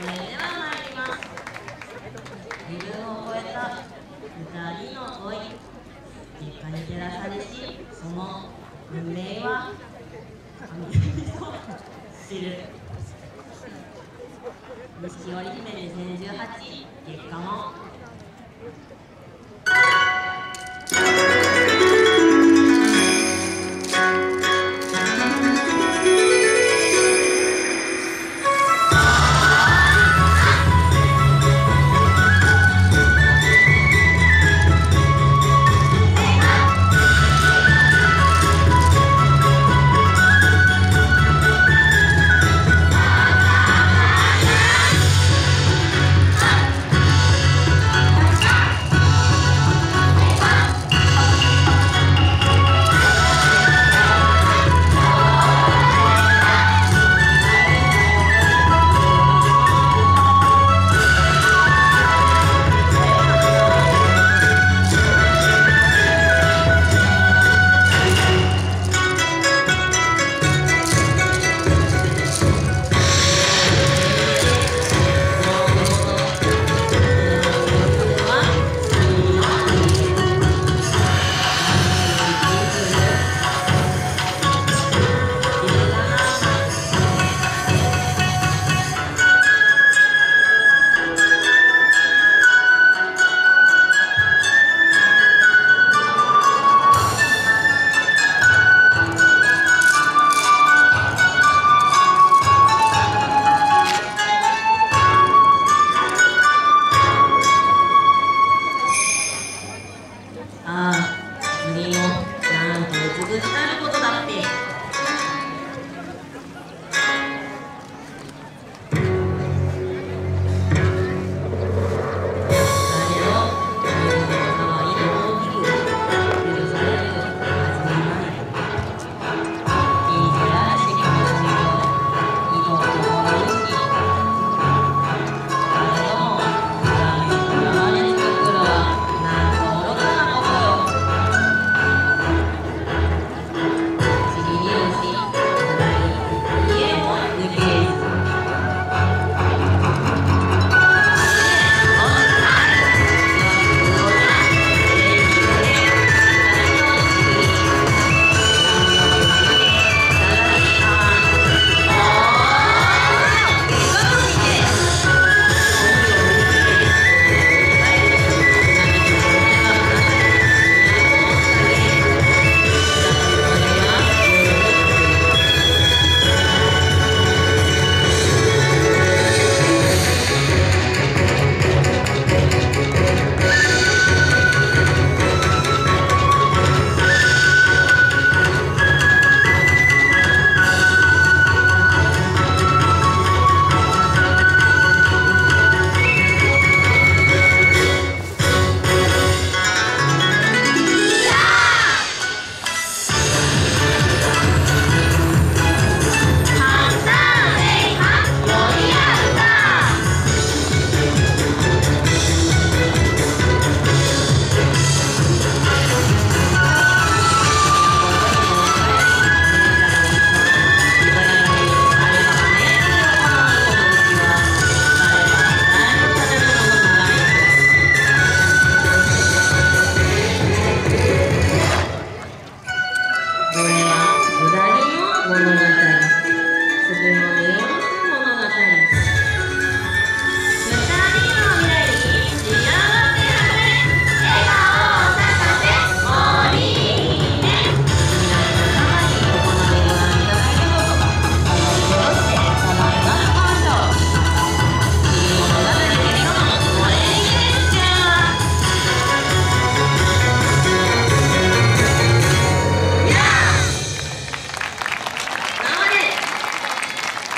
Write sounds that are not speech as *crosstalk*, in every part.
それでは参ります。自分を超えた二人の恋。結果に照らされしその運命は神々と知る錦織姫で1018結果も return *laughs*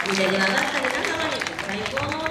無理やり上がったり仲間に最高の